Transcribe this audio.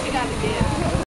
you got to give.